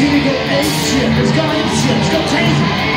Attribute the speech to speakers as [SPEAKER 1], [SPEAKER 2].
[SPEAKER 1] gonna go. Ancient, it's got ancient, it's